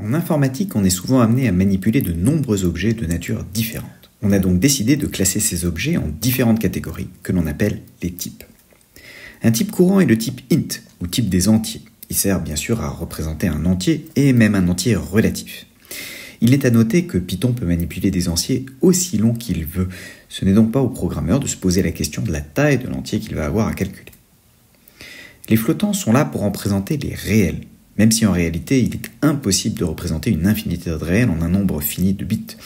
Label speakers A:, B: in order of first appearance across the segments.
A: En informatique, on est souvent amené à manipuler de nombreux objets de nature différente. On a donc décidé de classer ces objets en différentes catégories que l'on appelle les types. Un type courant est le type int, ou type des entiers. Il sert bien sûr à représenter un entier et même un entier relatif. Il est à noter que Python peut manipuler des entiers aussi longs qu'il veut. Ce n'est donc pas au programmeur de se poser la question de la taille de l'entier qu'il va avoir à calculer. Les flottants sont là pour en présenter les réels, même si en réalité il est impossible de représenter une infinité de réels en un nombre fini de bits.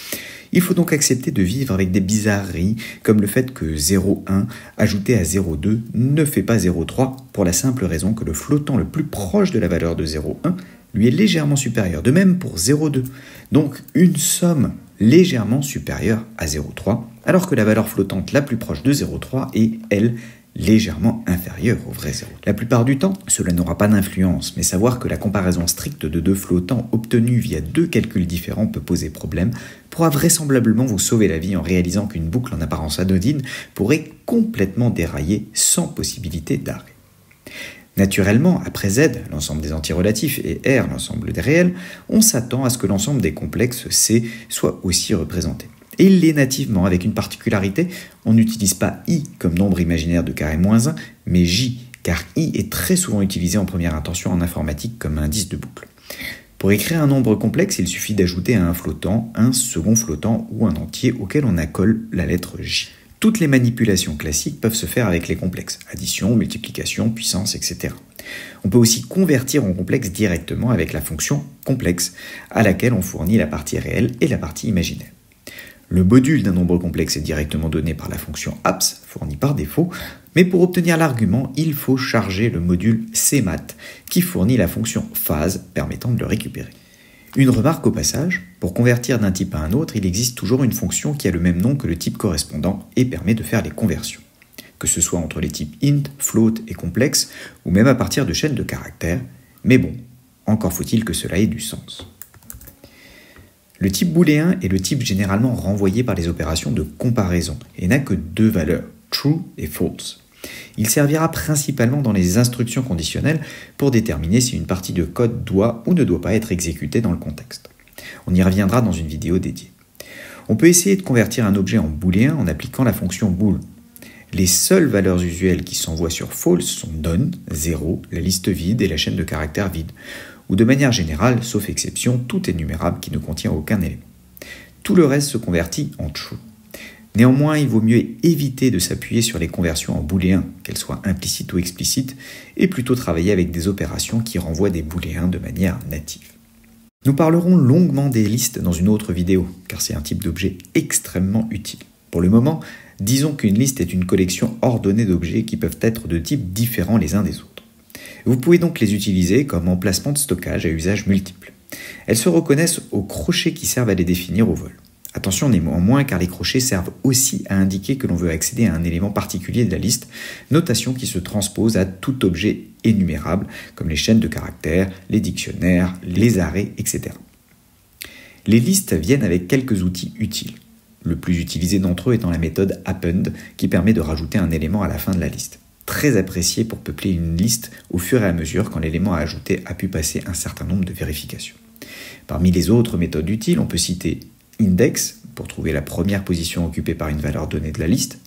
A: Il faut donc accepter de vivre avec des bizarreries, comme le fait que 0,1 ajouté à 0,2 ne fait pas 0,3, pour la simple raison que le flottant le plus proche de la valeur de 0,1 lui est légèrement supérieur. De même pour 0,2. Donc une somme légèrement supérieure à 0,3, alors que la valeur flottante la plus proche de 0,3 est, elle, légèrement inférieur au vrai zéro. La plupart du temps, cela n'aura pas d'influence, mais savoir que la comparaison stricte de deux flottants obtenus via deux calculs différents peut poser problème pourra vraisemblablement vous sauver la vie en réalisant qu'une boucle en apparence anodine pourrait complètement dérailler sans possibilité d'arrêt. Naturellement, après Z, l'ensemble des antirelatifs, et R, l'ensemble des réels, on s'attend à ce que l'ensemble des complexes C soit aussi représenté. Et il l'est nativement avec une particularité, on n'utilise pas i comme nombre imaginaire de carré moins 1, mais j, car i est très souvent utilisé en première intention en informatique comme indice de boucle. Pour écrire un nombre complexe, il suffit d'ajouter à un flottant un second flottant ou un entier auquel on accole la lettre j. Toutes les manipulations classiques peuvent se faire avec les complexes, addition, multiplication, puissance, etc. On peut aussi convertir en complexe directement avec la fonction complexe, à laquelle on fournit la partie réelle et la partie imaginaire. Le module d'un nombre complexe est directement donné par la fonction abs, fournie par défaut, mais pour obtenir l'argument, il faut charger le module cmat, qui fournit la fonction phase permettant de le récupérer. Une remarque au passage, pour convertir d'un type à un autre, il existe toujours une fonction qui a le même nom que le type correspondant et permet de faire les conversions, que ce soit entre les types int, float et complexe, ou même à partir de chaînes de caractères, mais bon, encore faut-il que cela ait du sens. Le type booléen est le type généralement renvoyé par les opérations de comparaison et n'a que deux valeurs, true et false. Il servira principalement dans les instructions conditionnelles pour déterminer si une partie de code doit ou ne doit pas être exécutée dans le contexte. On y reviendra dans une vidéo dédiée. On peut essayer de convertir un objet en booléen en appliquant la fonction bool. Les seules valeurs usuelles qui s'envoient sur false sont done, 0, la liste vide et la chaîne de caractères vide ou de manière générale, sauf exception, tout est numérable qui ne contient aucun élément. Tout le reste se convertit en true. Néanmoins, il vaut mieux éviter de s'appuyer sur les conversions en booléens, qu'elles soient implicites ou explicites, et plutôt travailler avec des opérations qui renvoient des booléens de manière native. Nous parlerons longuement des listes dans une autre vidéo, car c'est un type d'objet extrêmement utile. Pour le moment, disons qu'une liste est une collection ordonnée d'objets qui peuvent être de types différents les uns des autres. Vous pouvez donc les utiliser comme emplacement de stockage à usage multiple. Elles se reconnaissent aux crochets qui servent à les définir au vol. Attention néanmoins car les crochets servent aussi à indiquer que l'on veut accéder à un élément particulier de la liste, notation qui se transpose à tout objet énumérable comme les chaînes de caractères, les dictionnaires, les arrêts, etc. Les listes viennent avec quelques outils utiles. Le plus utilisé d'entre eux étant la méthode append qui permet de rajouter un élément à la fin de la liste très apprécié pour peupler une liste au fur et à mesure quand l'élément à ajouter a pu passer un certain nombre de vérifications. Parmi les autres méthodes utiles, on peut citer index pour trouver la première position occupée par une valeur donnée de la liste.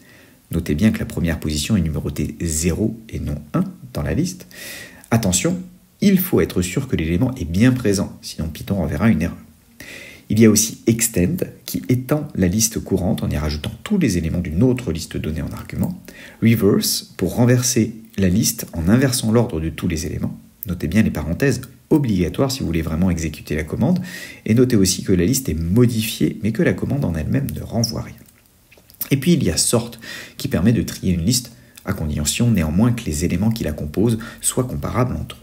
A: Notez bien que la première position est numérotée 0 et non 1 dans la liste. Attention, il faut être sûr que l'élément est bien présent, sinon Python enverra une erreur. Il y a aussi extend qui étend la liste courante en y rajoutant tous les éléments d'une autre liste donnée en argument. Reverse pour renverser la liste en inversant l'ordre de tous les éléments. Notez bien les parenthèses obligatoires si vous voulez vraiment exécuter la commande. Et notez aussi que la liste est modifiée mais que la commande en elle-même ne renvoie rien. Et puis il y a sort qui permet de trier une liste à condition néanmoins que les éléments qui la composent soient comparables entre eux.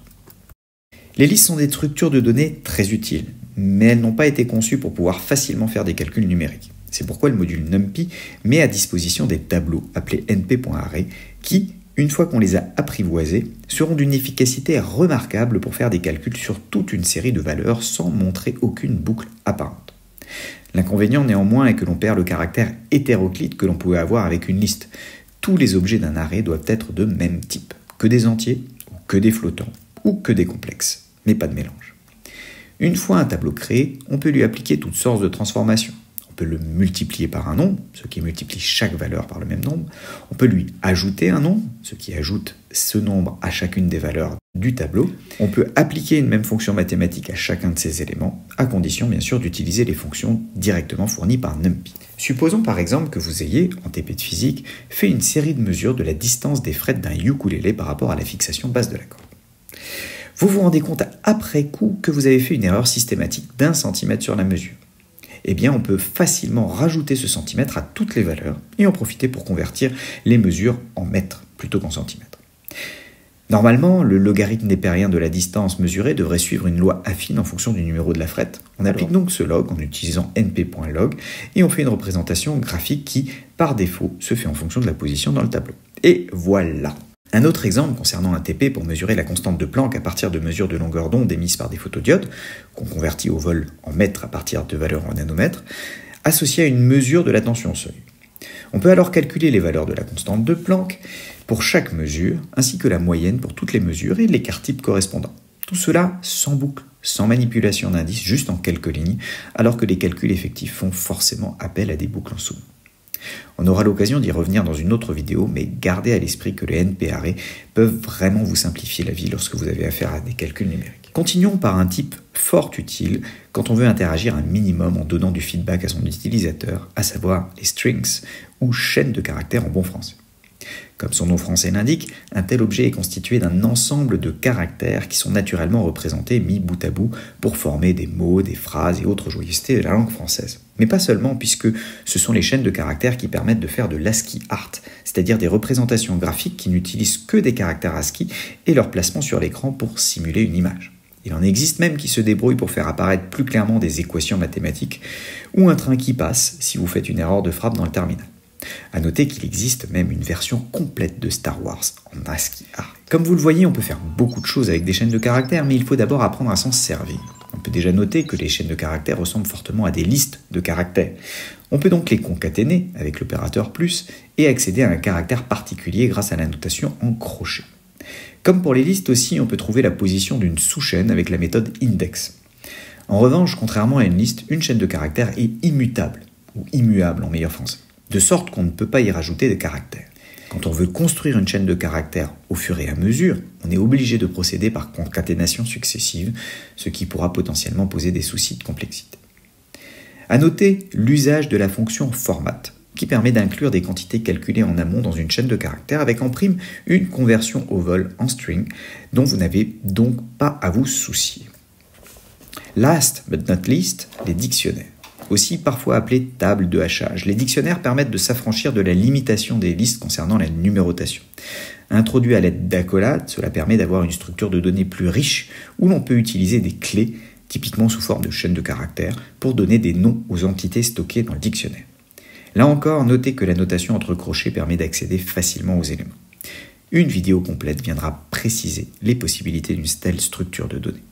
A: Les listes sont des structures de données très utiles, mais elles n'ont pas été conçues pour pouvoir facilement faire des calculs numériques. C'est pourquoi le module NumPy met à disposition des tableaux appelés np.array qui, une fois qu'on les a apprivoisés, seront d'une efficacité remarquable pour faire des calculs sur toute une série de valeurs sans montrer aucune boucle apparente. L'inconvénient néanmoins est que l'on perd le caractère hétéroclite que l'on pouvait avoir avec une liste. Tous les objets d'un array doivent être de même type, que des entiers, ou que des flottants, ou que des complexes, mais pas de mélange. Une fois un tableau créé, on peut lui appliquer toutes sortes de transformations. On peut le multiplier par un nombre, ce qui multiplie chaque valeur par le même nombre. On peut lui ajouter un nombre, ce qui ajoute ce nombre à chacune des valeurs du tableau. On peut appliquer une même fonction mathématique à chacun de ces éléments, à condition bien sûr d'utiliser les fonctions directement fournies par NumPy. Supposons par exemple que vous ayez, en TP de physique, fait une série de mesures de la distance des frettes d'un ukulélé par rapport à la fixation basse de la corde. Vous vous rendez compte après coup que vous avez fait une erreur systématique d'un centimètre sur la mesure eh bien on peut facilement rajouter ce centimètre à toutes les valeurs et en profiter pour convertir les mesures en mètres plutôt qu'en centimètres. Normalement, le logarithme népérien de la distance mesurée devrait suivre une loi affine en fonction du numéro de la frette. On applique donc ce log en utilisant np.log et on fait une représentation graphique qui, par défaut, se fait en fonction de la position dans le tableau. Et voilà un autre exemple concernant un TP pour mesurer la constante de Planck à partir de mesures de longueur d'onde émises par des photodiodes, qu'on convertit au vol en mètres à partir de valeurs en nanomètres, associé à une mesure de la tension seuil. On peut alors calculer les valeurs de la constante de Planck pour chaque mesure, ainsi que la moyenne pour toutes les mesures et l'écart type correspondant. Tout cela sans boucle, sans manipulation d'indices, juste en quelques lignes, alors que les calculs effectifs font forcément appel à des boucles en somme. On aura l'occasion d'y revenir dans une autre vidéo, mais gardez à l'esprit que les NP peuvent vraiment vous simplifier la vie lorsque vous avez affaire à des calculs numériques. Continuons par un type fort utile quand on veut interagir un minimum en donnant du feedback à son utilisateur, à savoir les strings ou chaînes de caractères en bon français. Comme son nom français l'indique, un tel objet est constitué d'un ensemble de caractères qui sont naturellement représentés mis bout à bout pour former des mots, des phrases et autres joyeusetés de la langue française. Mais pas seulement, puisque ce sont les chaînes de caractères qui permettent de faire de l'ASCII art, c'est-à-dire des représentations graphiques qui n'utilisent que des caractères ASCII et leur placement sur l'écran pour simuler une image. Il en existe même qui se débrouillent pour faire apparaître plus clairement des équations mathématiques ou un train qui passe si vous faites une erreur de frappe dans le terminal. A noter qu'il existe même une version complète de Star Wars en ASCII. Comme vous le voyez, on peut faire beaucoup de choses avec des chaînes de caractères, mais il faut d'abord apprendre à s'en servir. On peut déjà noter que les chaînes de caractères ressemblent fortement à des listes de caractères. On peut donc les concaténer avec l'opérateur plus et accéder à un caractère particulier grâce à la notation en crochet. Comme pour les listes aussi, on peut trouver la position d'une sous-chaîne avec la méthode index. En revanche, contrairement à une liste, une chaîne de caractères est immutable, ou immuable en meilleur français de sorte qu'on ne peut pas y rajouter de caractères. Quand on veut construire une chaîne de caractères au fur et à mesure, on est obligé de procéder par concaténation successive, ce qui pourra potentiellement poser des soucis de complexité. À noter l'usage de la fonction format, qui permet d'inclure des quantités calculées en amont dans une chaîne de caractères avec en prime une conversion au vol en string dont vous n'avez donc pas à vous soucier. Last but not least, les dictionnaires aussi parfois appelées tables de hachage. Les dictionnaires permettent de s'affranchir de la limitation des listes concernant la numérotation. Introduit à l'aide d'accolades, cela permet d'avoir une structure de données plus riche où l'on peut utiliser des clés, typiquement sous forme de chaînes de caractères, pour donner des noms aux entités stockées dans le dictionnaire. Là encore, notez que la notation entre crochets permet d'accéder facilement aux éléments. Une vidéo complète viendra préciser les possibilités d'une telle structure de données.